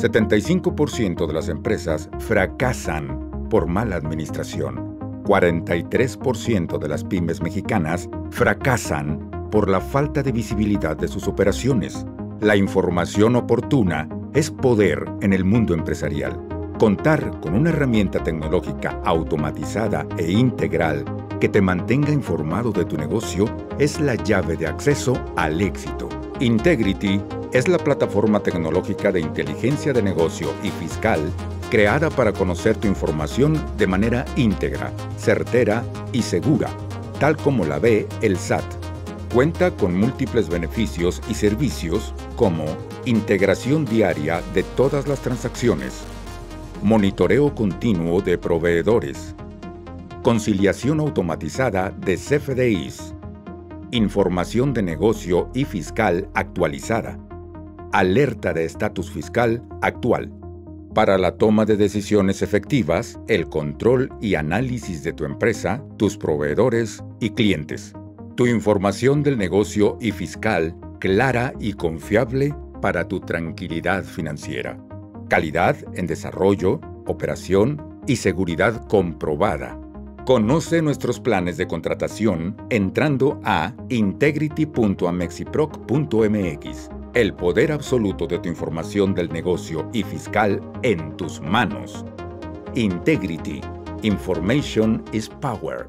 75% de las empresas fracasan por mala administración. 43% de las pymes mexicanas fracasan por la falta de visibilidad de sus operaciones. La información oportuna es poder en el mundo empresarial. Contar con una herramienta tecnológica automatizada e integral que te mantenga informado de tu negocio es la llave de acceso al éxito. Integrity es la plataforma tecnológica de inteligencia de negocio y fiscal creada para conocer tu información de manera íntegra, certera y segura, tal como la ve el SAT. Cuenta con múltiples beneficios y servicios como integración diaria de todas las transacciones, monitoreo continuo de proveedores, conciliación automatizada de CFDIs, información de negocio y fiscal actualizada, alerta de estatus fiscal actual. Para la toma de decisiones efectivas, el control y análisis de tu empresa, tus proveedores y clientes. Tu información del negocio y fiscal clara y confiable para tu tranquilidad financiera. Calidad en desarrollo, operación y seguridad comprobada. Conoce nuestros planes de contratación entrando a integrity.amexiproc.mx. El poder absoluto de tu información del negocio y fiscal en tus manos. Integrity. Information is power.